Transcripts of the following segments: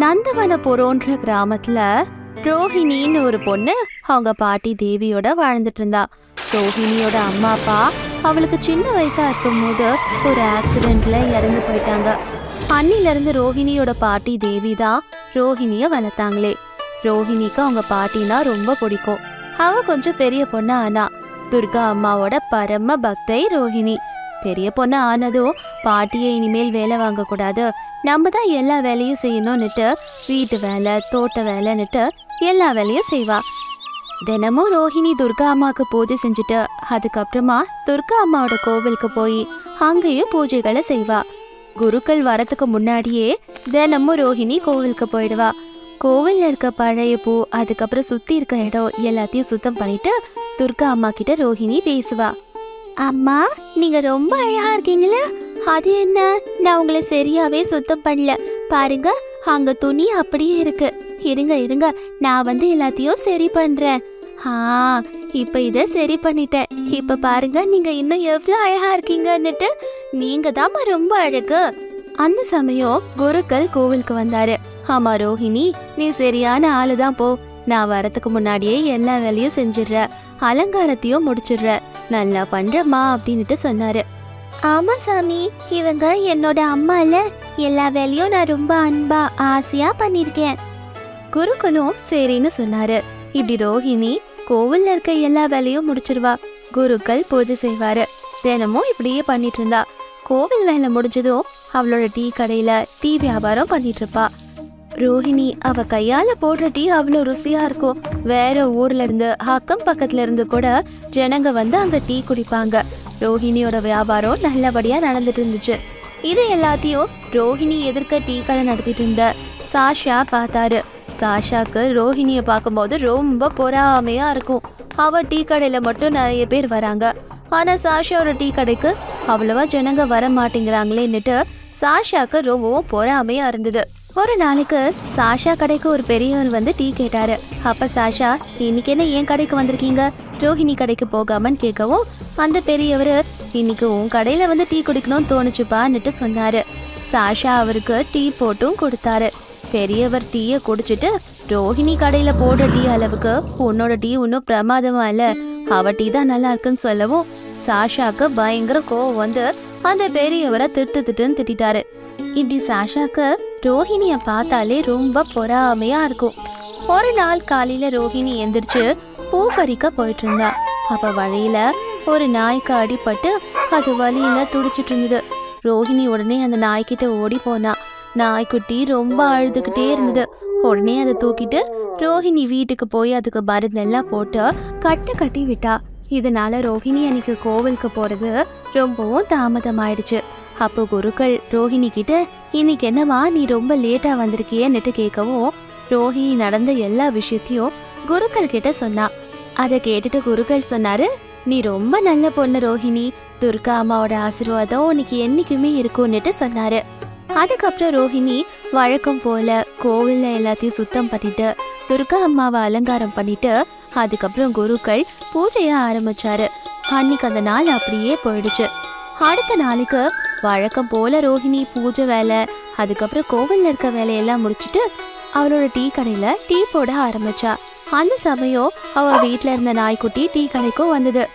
நந்தவனபுரோன்ற கிராமத்துல ரோஹிணின்னு ஒரு பொண்ணு அவங்க பாட்டி தேவியோட வாழ்ந்துட்டு இருந்தா. ரோஹிணியோட அம்மா அப்பா அவளுக்கு சின்ன வயசா இருக்கும்போது ஒரு ஆக்சிடென்ட்ல இறந்து போயிட்டாங்க. அன்னில இருந்து ரோஹிணியோட பாட்டி தேவி தான் ரோஹிணிய வளர்த்தாங்களே. ரோஹிணிக்கு அவங்க பாட்டினா ரொம்ப பிடிக்கும். அவ கொஞ்சம் பெரிய பொண்ணு ஆனா துர்கா அம்மாவோட பரம பக்தை ரோஹிணி. பெரிய பொண்ணு ஆனதும் பாட்டியை இனிமேல் வேலை வாங்கக்கூடாது. நம்ம தான் எல்லா வேலையும் செய்யணும்னுட்டு வீட்டு வேலை தோட்ட வேலைன்னுட்டு எல்லா வேலையும் செய்வா. தினமும் ரோஹிணி துர்கா அம்மாவுக்கு பூஜை செஞ்சுட்டு அதுக்கப்புறமா துர்கா அம்மாவோட கோவிலுக்கு போய் அங்கேயும் பூஜைகளை செய்வா. குருக்கள் வரத்துக்கு முன்னாடியே தினமும் ரோஹிணி கோவிலுக்கு போயிடுவா. கோவிலில் இருக்க பழைய பூ அதுக்கப்புறம் சுற்றி இருக்க இடம் எல்லாத்தையும் சுத்தம் பண்ணிட்டு துர்கா அம்மா கிட்ட ரோஹிணி பேசுவா. அம்மா நீங்க ரொம்ப அழகா இருக்கீங்களே. அது என்ன? நான் உங்களை சரியாவே சுத்தம் பண்ணல. பாருங்க அங்க துணி அப்படியே இருக்கு. இருங்க இருங்க. நான் வந்து எல்லாத்தையும் சரி பண்றேன். ஆ இப்ப இத சரி பண்ணிட்டேன். இப்ப பாருங்க நீங்க இன்னும் எவ்வளவு அழகா இருக்கீங்கன்னுட்டு. நீங்க தாம்மா ரொம்ப அழகு. அந்த சமயம் குருக்கள் கோவிலுக்கு வந்தாரு. ஆமா ரோஹிணி நீ சரியான ஆளுதான் போ. நான் வரதுக்கு முன்னாடியே எல்லா வேலையும் செஞ்சிடுற. அலங்காரத்தையும் முடிச்சிடுற. நல்லா பண்றம்மா அப்படின்னுட்டு சொன்னாரு. ஆமா சாமி இவங்க என்னோட அம்மா இல்ல எல்லா வேலையும் நான் ரொம்ப அன்பா ஆசையா பண்ணிருக்கேன். குருக்களும் சரின்னு சொன்னாரு. இப்படி ரோஹிணி கோவில்ல இருக்க எல்லா வேலையும் முடிச்சிருவா. குருக்கள் பூஜை செய்வாரு. தினமும் இப்படியே பண்ணிட்டு இருந்தா. கோவில் வேலை முடிஞ்சதும் அவளோட டீ கடையில டீ வியாபாரம் பண்ணிட்டு இருப்பா. ரோஹிணி அவ கையால போடுற டீ அவ்வளோ ருசியா இருக்கும் வேற ஊர்ல இருந்து அக்கம் பக்கத்துல இருந்து கூட ஜனங்க வந்து அங்க டீ குடிப்பாங்க. ரோஹிணியோட வியாபாரம் நல்லபடியா நடந்துட்டு இருந்துச்சு. இது எல்லாத்தையும் ரோஹிணி எதிர்க்க டீ கடை நடத்திட்டு இருந்த சாஷா பார்த்தாரு. சாஷாக்கு ரோஹிணிய பார்க்கும்போது ரொம்ப பொறாமையா இருக்கும். அவ டீ கடையில மட்டும் நிறைய பேர் வராங்க. ஆனா சாஷாவோட டீ கடைக்கு அவ்வளவா ஜனங்க வர மாட்டேங்கிறாங்களேன்னுட்டு சாஷாக்கு ரொம்பவும் பொறாமையா இருந்தது. ஒரு நாளைக்கு சாஷா கடைக்கு ஒரு பெரியவர் வந்து டீ கேட்டாரு. அப்ப சாஷா இன்னைக்கு என்ன என் கடைக்கு வந்திருக்கீங்க? ரோஹிணி கடைக்கு போகாமன்னு கேட்கவும் அந்த பெரியவர் இன்னைக்கு உன் கடையில வந்து டீ குடிக்கணும்னு தோணுச்சுப்பான்னுட்டு சொன்னாரு. சாஷா அவருக்கு டீ போட்டும் கொடுத்தாரு. பெரியவர் டீயை குடிச்சிட்டு ரோஹிணி கடையில போடுற டீ அளவுக்கு உன்னோட டீ ஒன்றும் பிரமாதமா இல்ல. அவ டீ தான் நல்லா இருக்குன்னு சொல்லவும் சாஷாக்கு பயங்கர கோவம் வந்து அந்த பெரியவரை திட்டு திட்டுன்னு திட்டாரு இப்படி சாஷாக்கு ரோஹிணிய பார்த்தாலே ரொம்ப பொறாமையா இருக்கும். ஒரு நாள் காலையில ரோஹிணி எந்திரிச்சு பூ பறிக்க போயிட்டு இருந்தா. அப்ப வழியில ஒரு நாய்க்கு அடிபட்டு அது வழியில துடிச்சிட்டு இருந்தது. ரோஹிணி உடனே அந்த நாய்க்கிட்ட ஓடி போனா. நாய்க்குட்டி ரொம்ப அழுதுகிட்டே இருந்தது. உடனே அதை தூக்கிட்டு ரோஹிணி வீட்டுக்கு போய் அதுக்கு மருந்தெல்லாம் போட்டு கட்டு கட்டி விட்டா. இதனால ரோஹிணி அன்னைக்கு கோவிலுக்கு போறது ரொம்பவும் தாமதமாயிடுச்சு. அப்போ குருக்கள் ரோஹிணி கிட்ட இன்னைக்கு என்னவா நீ ரொம்ப லேட்டா வந்திருக்கியன்னுட்டு கேட்கவும் ரோஹிணி நடந்த எல்லா விஷயத்தையும் குருக்கள் கிட்ட சொன்னா. அதை கேட்டுட்டு குருக்கள் சொன்னாரு நீ ரொம்ப நல்ல பொண்ணு ரோஹிணி துர்கா அம்மாவோட ஆசீர்வாதம் உனக்கு என்னைக்குமே இருக்கும்னுட்டு சொன்னாரு. அதுக்கப்புறம் ரோஹிணி வழக்கம் போல கோவில்ல எல்லாத்தையும் சுத்தம் பண்ணிட்டு துர்கா அம்மாவை அலங்காரம் பண்ணிட்டு அதுக்கப்புறம் குருக்கள் பூஜைய ஆரம்பிச்சாரு. அன்னைக்கு அந்த நாள் அப்படியே போயிடுச்சு. அடுத்த நாளுக்கு வழக்கம் போல ரோஹிணி பூஜை வேலை அதுக்கப்புறம் கோவில்ல இருக்க வேலையெல்லாம் முடிச்சிட்டு அவளோட டீ கடையில டீ போட ஆரம்பிச்சா. அந்த சமயம் அவ வீட்டுல இருந்த நாய்க்குட்டி டீ கடைக்கும் வந்தது.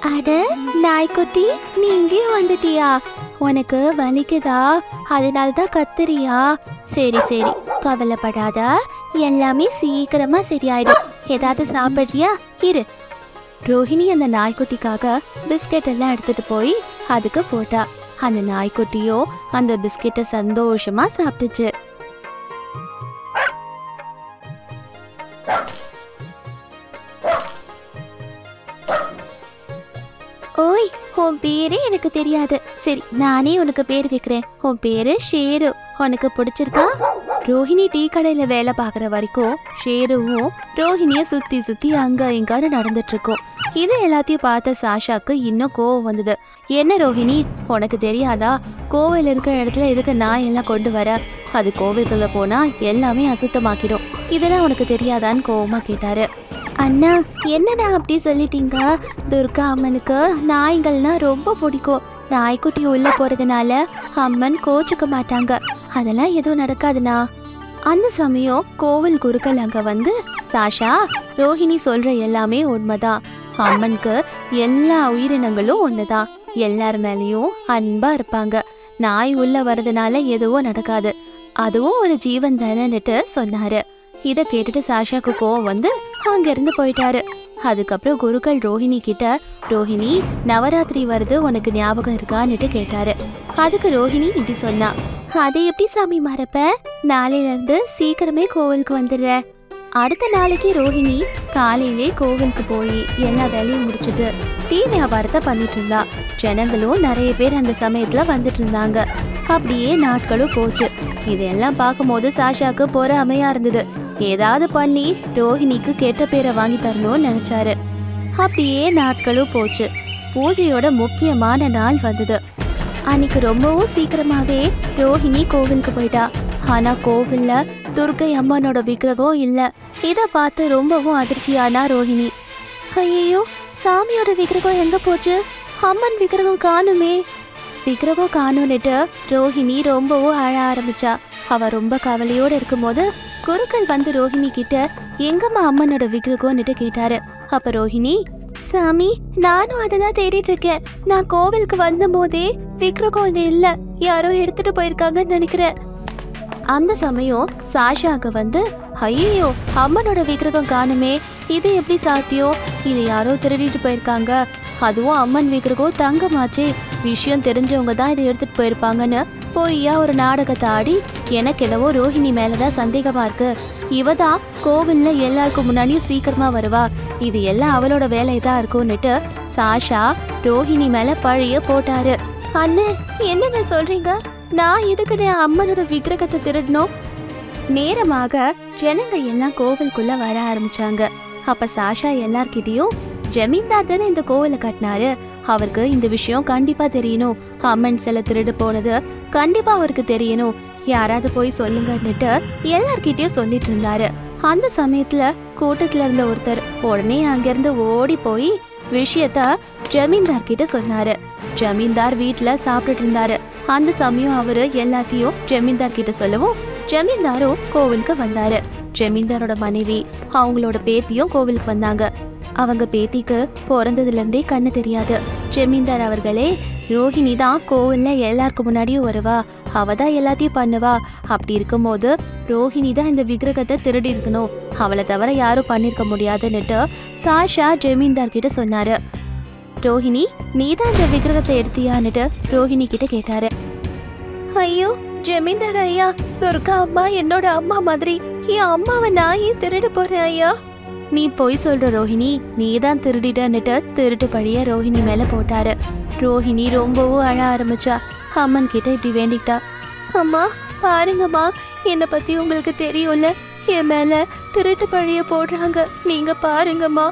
அட நாய்க்குட்டி நீ இங்கே வந்துட்டியா? உனக்கு வலிக்குதா? அதனால தான் கத்துறியா? சரி சரி கவலைப்படாத. எல்லாமே சீக்கிரமா சரியாயிடும். ஏதாவது சாப்பிட்றியா? இரு. ரோஹிணி அந்த நாய்க்குட்டிக்காக பிஸ்கெட் எல்லாம் எடுத்துட்டு போய் அதுக்கு போட்டா. அந்த நாய்க்குட்டியோ அந்த பிஸ்கெட்டை சந்தோஷமா சாப்பிட்டுச்சு. ஓய் உன் பேரே எனக்கு தெரியாது. சரி நானே உனக்கு பேர் வைக்கிறேன். உன் பேரு ஷேரு. உனக்கு பிடிச்சிருக்கா? ரோஹிணி டீ கடையில வேலை பார்க்குற வரைக்கும் ஷேருவும் ரோஹிணிய சுத்தி சுத்தி அங்க இங்கான்னு நடந்துட்டு இருக்கும். இது எல்லாத்தையும் பார்த்த சாஷாக்கு இன்னும் கோவம் வந்தது. என்ன ரோஹிணி உனக்கு தெரியாதா? கோவில் இருக்கிற இடத்துல எதுக்கு நான் எல்லாம் கொண்டு வர? அது கோவிலுக்குள்ள போனா எல்லாமே அசுத்தமாக்கிடும். இதெல்லாம் உனக்கு தெரியாதான்னு கோவமா கேட்டாரு. அண்ணா என்னடா அப்படி சொல்லிட்டீங்க? துர்கா அம்மனுக்கு நாய்கள்னா ரொம்ப பிடிக்கும். நாய்க்குட்டி உள்ள போறதுனால அம்மன் கோச்சுக்க மாட்டாங்க. அதெல்லாம் எதுவும் நடக்காதுண்ணா. அந்த சமயம் கோவில் குருக்கள் அங்க வந்து சாஷா ரோஹிணி சொல்ற எல்லாமே உண்மைதான். அம்மனுக்கு எல்லா உயிரினங்களும் ஒண்ணுதான் எல்லார் மேலேயும் அன்பா இருப்பாங்க. நாய் உள்ள வரதுனால எதுவும் நடக்காது. அதுவும் ஒரு ஜீவன் தானேன்னுட்டு சொன்னாரு. இத கேட்டுட்டு சாஷாக்கு கோவம் வந்து அங்க இருந்து போயிட்டாரு. அதுக்கப்புறம் குருக்கள் ரோஹிணி கிட்ட ரோஹிணி நவராத்திரி வருது உனக்கு ஞாபகம் இருக்கான்னுட்டு கேட்டாரு. அதுக்கு ரோஹிணி இப்படி சொன்னா. அதை எப்படி சாமி மறப்ப? நாளையில இருந்து சீக்கிரமே கோவிலுக்கு வந்துடுற. அடுத்த நாளைக்கு ரோஹிணி காலையிலே கோவிலுக்கு போய் எல்லா வேலையும் முடிச்சுட்டு டீ வியாபாரத்தை பண்ணிட்டு இருந்தா. ஜனங்களும் நிறைய பேர் அந்த சமயத்துல வந்துட்டு இருந்தாங்க. அப்படியே நாட்களும் போச்சு. இதெல்லாம் பார்க்கும்போது சாஷாக்கு பொறாமையா இருந்தது. ஏதாவது பண்ணி ரோஹிணிக்கு கெட்ட பேரை வாங்கி தரணும்னு நினைச்சாரு. அப்படியே நாட்களும் போச்சு. பூஜையோட முக்கியமான நாள் வந்தது. அன்னைக்கு ரொம்பவும் சீக்கிரமாவே ரோஹிணி கோவிலுக்கு போயிட்டா. ஆனா கோவில்ல துர்க்கை அம்மனோட விக்கிரகம் இல்ல. இத பார்த்து ரொம்பவும் அதிர்ச்சியானா ரோஹிணி. ஐயோ சாமியோட விக்கிரகம் எங்க போச்சு? அம்மன் விக்கிரகம் காணுமே. விக்கிரகம் காணும்னுட்டு ரோஹிணி ரொம்பவும் அழ ஆரம்பிச்சா. அவ ரொம்ப கவலையோட இருக்கும்போது குருக்கள் வந்து ரோஹிணி கிட்ட எங்கம்மா அம்மனோட விக்கிரகம்னுட்டு கேட்டாரு. அப்ப ரோஹிணி சாமி நானும் அதை தான் தேடிட்டு இருக்கேன். நான் கோவிலுக்கு வந்த போதே விக்கிரகம் இங்க இல்ல. யாரோ எடுத்துட்டு போயிருக்காங்கன்னு நினைக்கிறேன். அந்த சமயம் சாஷாக்கு வந்து ஐயோ அம்மனோட விக்கிரகம் காணுமே இது எப்படி சாத்தியம் இது யாரோ திருடிட்டு போயிருக்காங்க. அதுவும் அம்மன் விக்கிரகம் தங்கமாச்சே. விஷயம் தெரிஞ்சவங்க தான் இதை எடுத்துட்டு போயிருப்பாங்கன்னு பொய்யா ஒரு நாடகத்தை ஆடி எனக்கு என்னவோ ரோஹிணி மேலதான் சந்தேகமா இருக்கு. இவ தான் கோவில்ல எல்லாருக்கும் முன்னாடியும் சீக்கிரமா வருவா. இது எல்லாம் அவளோட வேலை தான் இருக்கும்னுட்டு சாஷா ரோஹிணி மேல பழைய போட்டாரு. அண்ணே என்னங்க சொல்றீங்க? நான் எதுக்கு என் அம்மனோட விக்கிரகத்தை திருடணும்? நேரமாக ஜனங்க எல்லாம் கோவிலுக்குள்ள வர ஆரம்பிச்சாங்க. அப்ப சாஷா எல்லார்கிட்டயும் ஜமீன்தார் தானே இந்த கோவிலை கட்டினாரு? அவருக்கு இந்த விஷயம் கண்டிப்பா தெரியணும். அம்மன் சிலை திருடு போனது கண்டிப்பா அவருக்கு தெரியணும். யாராவது போய் சொல்லுங்கன்னுட்டு எல்லார்கிட்டயும் சொல்லிட்டு இருந்தாரு. அந்த சமயத்துல கூட்டத்துல இருந்த ஒருத்தர் உடனே அங்கிருந்து ஓடி போய் விஷயத்த ஜமீன்தார் கிட்ட சொன்னாரு. ஜமீன்தார் வீட்டுல சாப்பிட்டுட்டு இருந்தாரு. அந்த சமயம் அவரு எல்லாத்தையும் ஜமீன்தார் கிட்ட சொல்லவும் ஜமீன்தாரும் கோவிலுக்கு வந்தாரு. ஜமீன்தாரோட மனைவி அவங்களோட பேத்தியும் கோவிலுக்கு வந்தாங்க. அவங்க பேத்திக்கு பிறந்ததுல இருந்தே கண்ணு தெரியாது. ஜமீன்தார் அவர்களே ரோஹிணி தான் கோவில்ல எல்லாருக்கும் முன்னாடியும் வருவா. அவ தான் எல்லாத்தையும் பண்ணுவா. அப்படி இருக்கும்போது ரோஹிணி தான் இந்த விக்கிரகத்தை திருடி இருக்கணும். அவளை தவிர யாரும் பண்ணிருக்க முடியாதுன்னுட்டு சாஷா ஜமீன்தார் கிட்ட சொன்னாரு. ரோஹிணி நீ தான் இந்த விக்கிரகத்தை எடுத்தியான்னுட்டு ரோஹிணி கிட்ட கேட்டாரு. ஐயோ ஜமீன்தார் ஐயா துர்கா அம்மா என்னோட அம்மா மாதிரி. என் அம்மாவை நான் ஏன் திருட போறேன் ஐயா? நீ பொய் சொல்ற ரோஹிணி நீ தான் திருடிட்டன்னுட்டு திருட்டு பழிய ரோஹிணி மேல போட்டாரு. ரோஹிணி ரொம்பவும் அழ ஆரம்பிச்சா அம்மன் கிட்ட இப்படி வேண்டிக்கிட்டா அம்மா பாருங்கம்மா என்னை பத்தி உங்களுக்கு தெரியும்ல? என் மேல திருட்டு பழிய போடுறாங்க. நீங்க பாருங்கம்மா.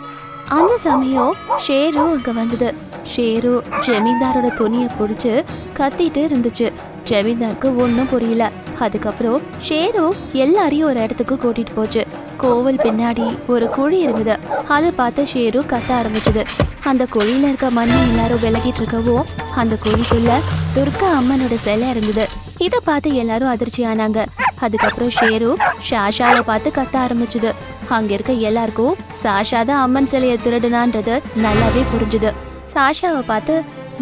அந்த சமயம் ஷேரு அங்க வந்தது. ஷேரு ஜமீன்தாரோட துணியை பிடிச்சு கத்திட்டு இருந்துச்சு. ஜமீன்தாருக்கு ஒன்றும் புரியல. அதுக்கப்புறம் ஷேரு எல்லாரையும் ஒரு இடத்துக்கு கூட்டிட்டு போச்சு. கோவில் பின்னாடி ஒரு குழி இருந்தது. அதை பார்த்து ஷேரு கத்த ஆரம்பிச்சது. அந்த குழியில இருக்க மண்ணை எல்லாரும் விலகிட்டு இருக்கவும் அந்த குழிக்குள்ள துர்கா அம்மனோட சிலை இருந்தது. இதை பார்த்து எல்லாரும் அதிர்ச்சி ஆனாங்க. அதுக்கப்புறம் ஷேரு ஷாஷாவை பார்த்து கத்த ஆரம்பிச்சது. அங்க இருக்க எல்லாருக்கும் சாஷா தான் அம்மன் சிலையை திருடுனான்றது நல்லாவே புரிஞ்சுது. சாஷாவை பார்த்து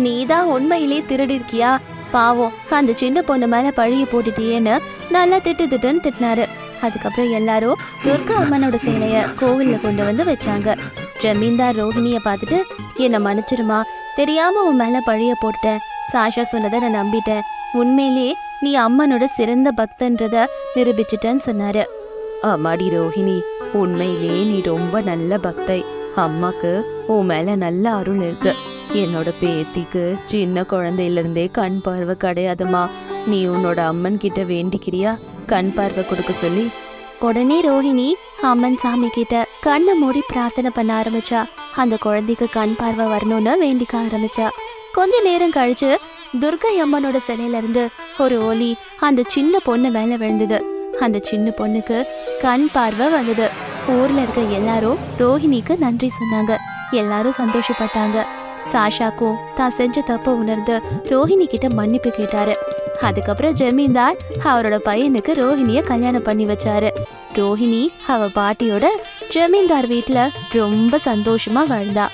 நீ தான் உண்மையிலே திருடி இருக்கியா பாவம் அந்த சின்ன பொண்ணு மேல பழிய போட்டுட்டியேன்னு நல்லா திட்டு திட்டுன்னு திட்டினாரு. அதுக்கப்புறம் எல்லாரும் துர்கா அம்மனோட சேலைய கோவில்ல கொண்டு வந்து வச்சாங்க. ஜமீன்தார் ரோஹிணிய பார்த்துட்டு என்னை மன்னிச்சிருமா தெரியாம உன் மேல பழிய போட்டேன் சாஷா சொன்னதை நான் நம்பிட்டேன். உண்மையிலேயே நீ அம்மனோட சிறந்த பக்தன்றத நிரூபிச்சிட்டேன்னு சொன்னாரு. அம்மாடி ரோஹிணி உண்மையிலேயே நீ ரொம்ப நல்ல பக்தை. அம்மாக்கு உன் மேல நல்ல அருள் இருக்கு. என்னோட பேத்திக்கு சின்ன குழந்தையில இருந்தே கண் பார்வை கிடையாதுமா. நீ உன்னோட அம்மன் கிட்ட வேண்டிக்கிறியா? கண் பார்வை கொடுக்க சொல்லி உடனே ரோஹிணி அம்மன் சாமி கிட்ட கண்ணை மூடி பிரார்த்தனை பண்ண ஆரம்பிச்சா. அந்த குழந்தைக்கு கண் பார்வை வரணும்னு வேண்டிக்க ஆரம்பிச்சா. கொஞ்ச நேரம் கழிச்சு துர்கை அம்மனோட சிலையில இருந்து ஒரு ஒலி அந்த சின்ன பொண்ணு மேல விழுந்தது. அந்த சின்ன பொண்ணுக்கு கண் பார்வை வந்தது. ஊர்ல இருக்க எல்லாரும் ரோஹிணிக்கு நன்றி சொன்னாங்க. எல்லாரும் சந்தோஷப்பட்டாங்க. சாஷாக்கும் தான் செஞ்ச தப்ப உணர்ந்து ரோஹிணி கிட்ட மன்னிப்பு கேட்டாரு. அதுக்கப்புறம் ஜமீன்தார் அவரோட பையனுக்கு ரோஹிணிய கல்யாணம் பண்ணி வச்சாரு. ரோஹிணி அவ பாட்டியோட ஜமீன்தார் வீட்டுல ரொம்ப சந்தோஷமா வாழ்ந்தா.